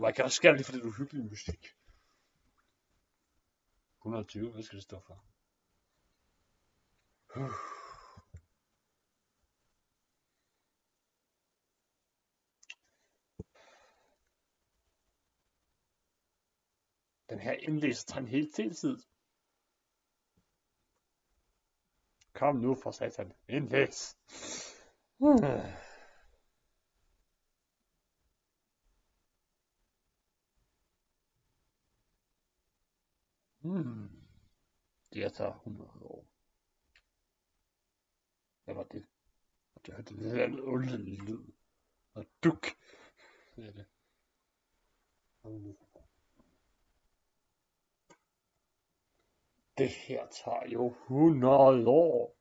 Oh my god, sker der lige for det uhyggelige musik? 120, hvad skal det stå for? Uh. Den her indlæser tager en hel tid. Kom nu for satan. Indlæs. Hmm. Hmm. Det tager 100 år. Hvad var det? Det hørte det der underlige lyd. Og duk. Det er det. Det her tager jo 100 år.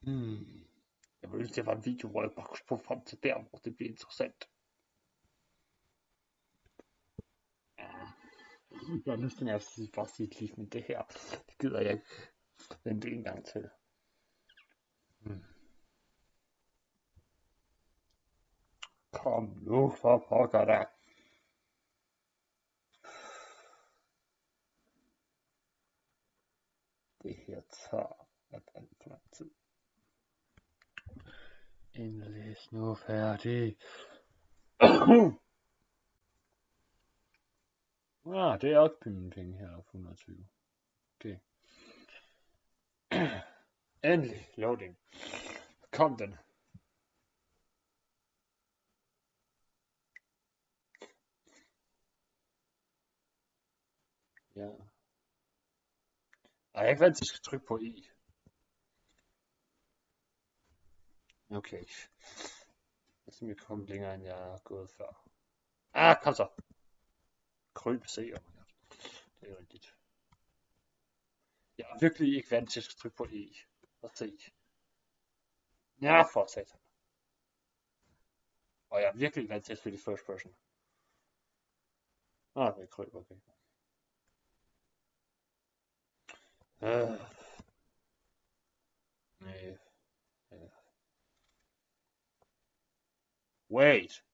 Hmm. Jeg ville ønske, det var en video, hvor jeg bare kunne spole frem til der, hvor det bliver interessant. Jeg lyst til at sige, bare sige et men det her, det gider jeg ikke vente en gang til. Hmm. Kom nu for pokker da. Det her tager alt, alt for lang tid. Indlæs nu færdig. Ah, det er også mine penge her, 120. Okay. Endelig, loading. Kom den. Ja. Ej, jeg er ikke vant til at trykke på I. Okay. Jeg synes, komme længere, end jeg er gået før. Ah, kom så. Kryb se. Det er rigtigt. Jeg er virkelig ikke vant til at trykke på E og se. Ja, for satan. Og jeg er virkelig vant til at spille first person. Ah, det er kryb, okay. Uh. Nej. Uh. Wait.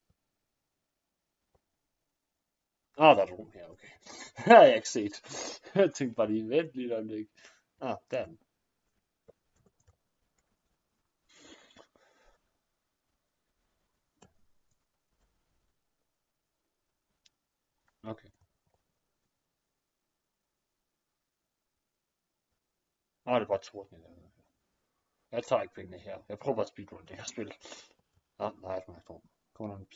Ah, oh, der er et rum her, okay. Her har jeg ikke set. Jeg tænkte bare lige, vent lige et øjeblik. Ah, der Okay. Ah, det er bare torden der. Jeg tager ikke pengene her. Jeg prøver bare at speedrun det her spil. Ah, nej, det er mig. Kom on.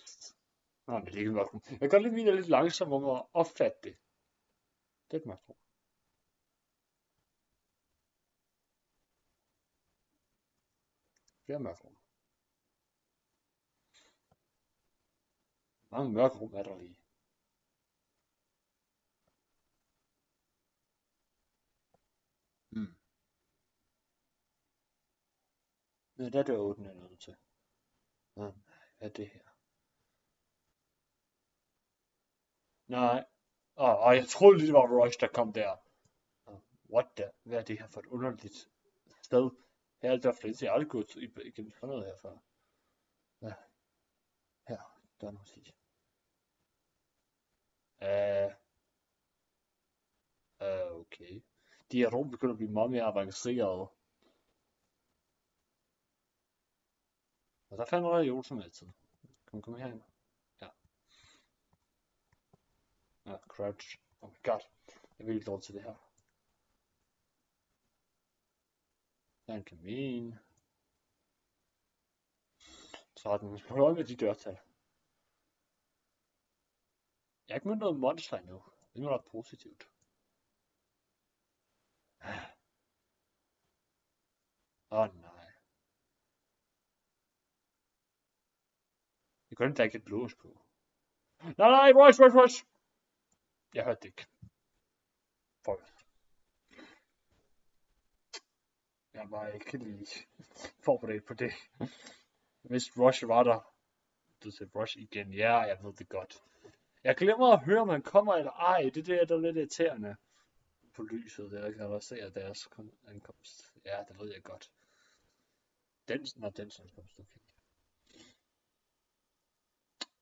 Nej, det er ikke mørkt. Jeg kan godt lide, at er lidt langsom om at opfatte det. Det er et mørkt. Flere mørke rum. Mange mørke rum er der lige. Hmm. Ja, der er det åbne noget til. hvad er det her? Nej. Og, og jeg troede lige, det var Royce, der kom der. What the? Hvad er det her for et underligt sted? Her er der flest. Jeg har aldrig gået igennem sådan noget her før. Ja. Her, der er noget sige. Uh, uh, okay. De her rum begynder at blive meget mere avancerede. Og der fandt jeg jo som altid. Kan man komme herind? Ja, crouch. Oh my god. Jeg vil ikke lov til det her. Der er en kamin. 13. Prøv med de dørtal. Jeg har ikke mødt noget monster endnu. Det er noget positivt. Åh oh, nej. Jeg kunne ikke, der ikke et lås på. Nej, nej, rush, rush, rush! Jeg hørte det ikke. For jeg var ikke lige forberedt på det. Hvis Rush var der, du sagde Rush igen, ja, jeg ved det godt. Jeg glemmer at høre, om han kommer eller ej. Det der, der er lidt irriterende på lyset, der kan jeg se deres ankomst. Ja, det ved jeg godt. Den, når den ankomst, okay.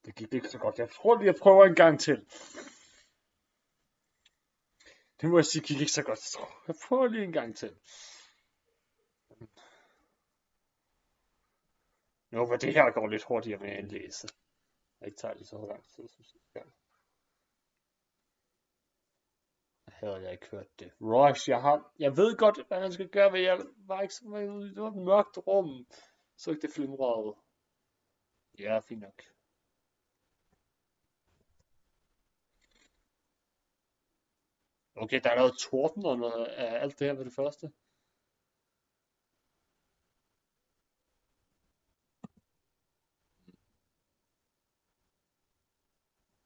Det gik ikke så godt. Jeg tror lige, jeg prøver en gang til. Det må jeg sige, gik ikke så godt. Så jeg prøver lige en gang til. Nu håber det her går lidt hurtigere med at indlæse. Jeg ikke tager lige så lang tid som sidste gang. Havde jeg ikke hørt det. Rush, jeg har... Jeg ved godt, hvad man skal gøre, men jeg var ikke så meget ude. Det var et mørkt rum. Så ikke det flimrede. Ja, fint nok. Okay, der er noget torden og noget af alt det her ved det første.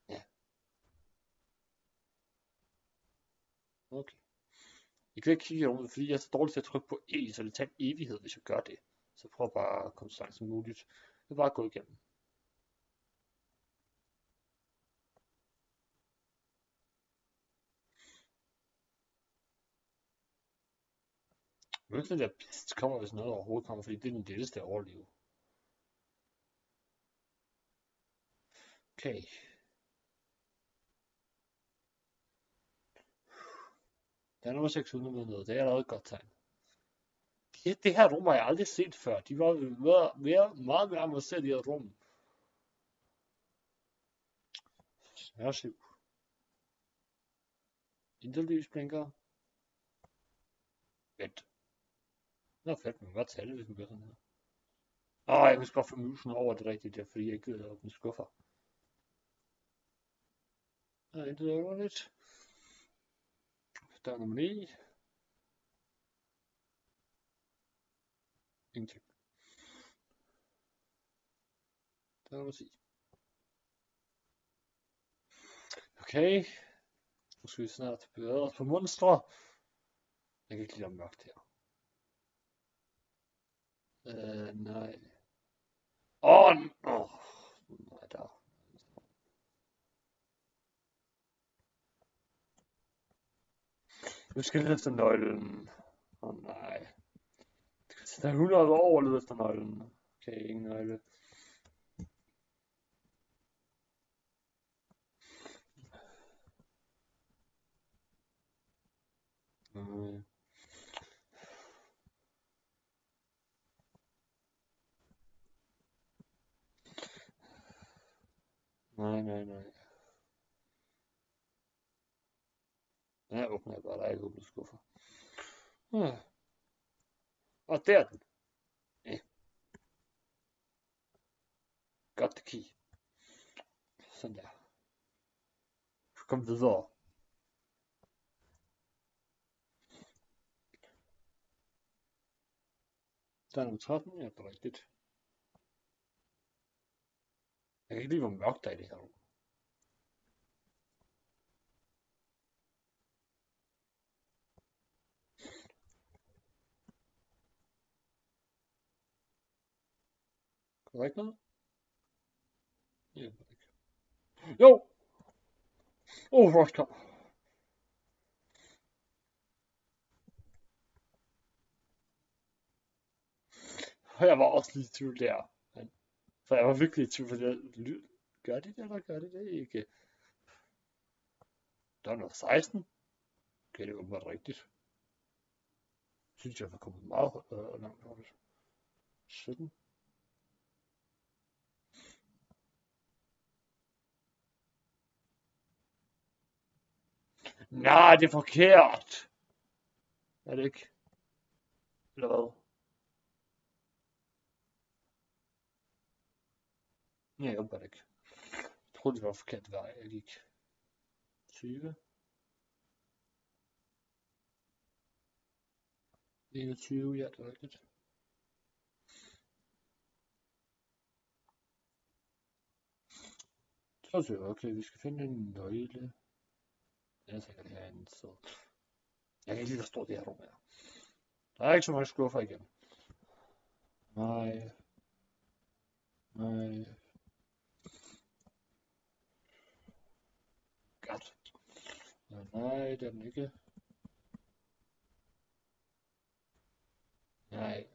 Ja. Okay. Jeg kan ikke kigge om fordi jeg er så dårlig til at trykke på E, så det tager en evighed, hvis jeg gør det. Så prøv bare at komme så langt som muligt. Det er bare at gå igennem. Jeg ved ikke, der pist kommer, hvis noget overhovedet kommer, fordi det er den letteste at overleve. Okay. Der er nummer 600 med noget. Det er allerede et godt tegn. Ja, det her rum har jeg aldrig set før. De var mere, mere, meget mere avanceret i det her rum. Værsgo. Interlys blinker. Vent. Nå fedt, man kan godt tage det, hvis man gør sådan her. Åh, jeg kan godt få musen over det rigtigt der, fordi jeg ikke gider at åbne skuffer. Der er intet overligt. Der er nummer 9. Ingenting. Der er nummer 10. Okay. Nu skal vi snart bevæge os på monstre. Jeg kan ikke lide mørkt her. Øh, nej. Åh, oh, oh. nej, der. Nu skal jeg efter nøglen. Åh oh, nej. Der er 100 år lede efter nøglen. Okay, ingen nøgle. Mm. Nej, nej, nej. Her åbner jeg bare, der er ikke åbnet skuffer. Hmm. Og der er den. Ja. Godt the key. Sådan der. Kom videre. Der er nummer 13, ja, det er rigtigt. Jeg kan ikke lide, hvor mørkt der er i det her rum. Kan der ikke noget? Ja, ikke. Jo! Oh, Ross kom. Jeg var også lige i tvivl der. For jeg var virkelig i tvivl, fordi jeg lyd. Gør de det, eller gør de det ikke? Der er noget 16. Okay, det er åbenbart rigtigt. Synes jeg, var kommet meget øh, langt over det. 17. Nej, det er forkert. Er det ikke? Eller hvad? Nej, jeg det ikke. Jeg troede, det var forkert vej, jeg gik. 20. 21, ja, det er rigtigt. Så siger jeg, okay, vi skal finde en nøgle. Den er sikkert herinde, så... Jeg kan ikke lide, hvor stort det her rum er. Der er ikke så mange skuffer igen. Nej. Nej. Godt. Nej, det er den ikke. Nej.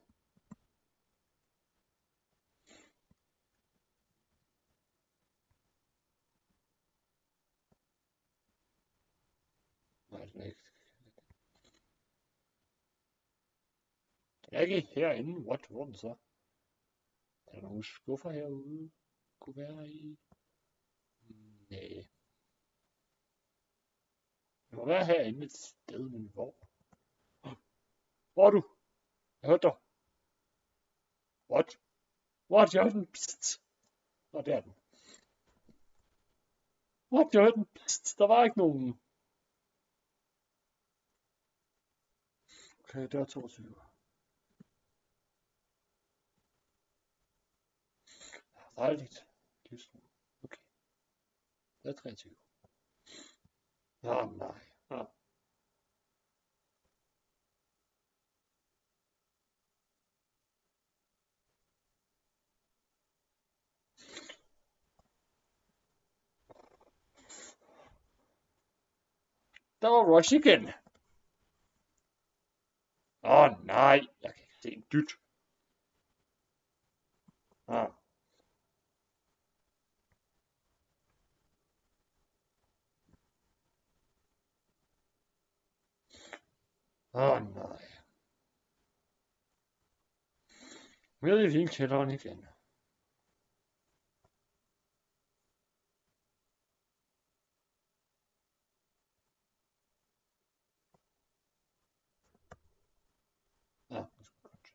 Jeg er ikke herinde. What? Hvor er den så? Er der nogle skuffer herude? Kunne være i? Nej. Jeg må være herinde et sted, men hvor? Hvor er du? Jeg hørte dig. What? What? Jeg hørte den. Psst. Nå, der er den. What? Jeg hørte den. Psst. Der var ikke nogen. Okay, dør 22. Dejligt. Livsrum. Okay. Det er 23. Ah, nej. Ah. Der var Rush igen. Åh oh, nej, jeg kan ikke se en dyt. Ah. Åh oh, nej. Nede i vinkælderen igen. Ja, det er godt.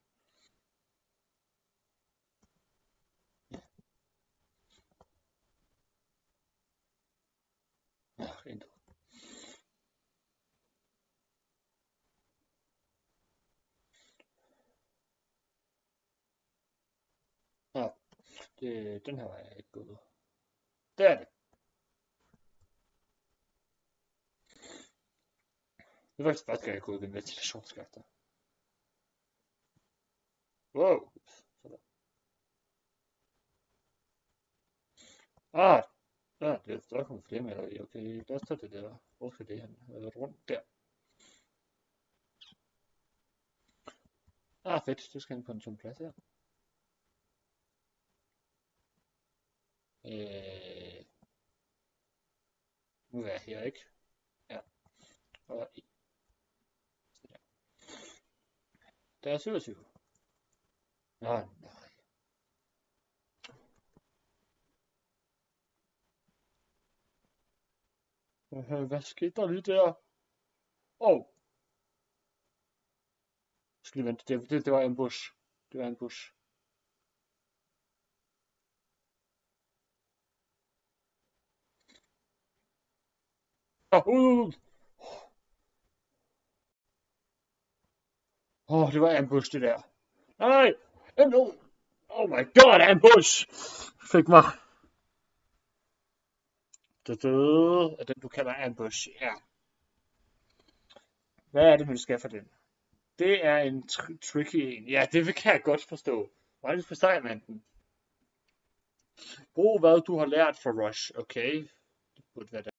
Ja, rent Ja, det, den her vej er ikke gået. Der er det. Det var faktisk faktisk, jeg gået ved ventilationsskakter. Wow. Sådan. Ah, ja, det er der kommer flere med i. Okay, lad os tage det der. Hvor skal det hen? Rundt der. Ah, fedt. Det skal ind på en tom plads her. Øh, nu er jeg her, ikke? Ja. Og ja. Der. Er 27. Nej, nej. Hvad skete der lige der? Åh. Oh. Skal vi vente, det, det, det var ambush. Det var ambush. Åh, oh, det var ambush, det der. Nej, nej. Oh my god, ambush! Fik mig. Det er den, du kalder ambush, ja. Hvad er det, man skal for den? Det er en tr tricky en. Ja, det kan jeg godt forstå. Hvordan forstår man den? Brug hvad du har lært fra Rush, okay? Det burde være